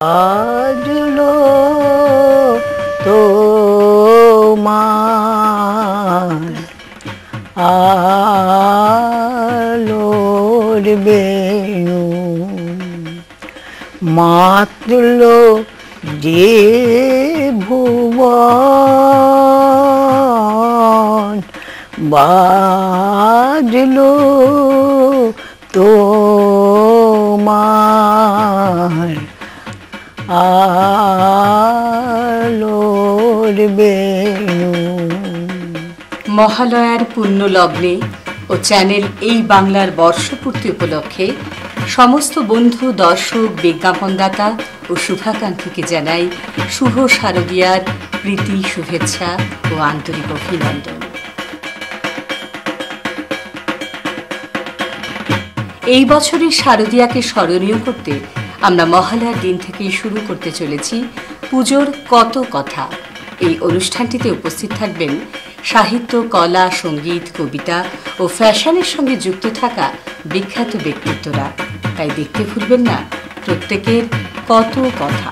আজলো তোমার আলোর বেণু। মাতল যে ভুবন বাজলো তোমার আলোর বেণু। মহালয়ার পুণ্য লগ্নে ও চ্যানেল এই বাংলার বর্ষপূর্তি উপলক্ষে সমস্ত বন্ধু, দর্শক, বিজ্ঞাপনদাতা ও শুভাকাঙ্ক্ষীকে জানাই শুভ শারদীয়ার প্রীতি, শুভেচ্ছা ও আন্তরিক অভিনন্দন। এই বছরের শারদীয়াকে স্মরণীয় করতে আমরা মহালয়ার দিন থেকেই শুরু করতে চলেছি পুজোর কত কথা। এই অনুষ্ঠানটিতে উপস্থিত থাকবেন সাহিত্য, কলা, সংগীত, কবিতা ও ফ্যাশনের সঙ্গে যুক্ত থাকা বিখ্যাত ব্যক্তিত্বরা। তাই দেখতে ভুলবেন না, প্রত্যেকের কত কথা।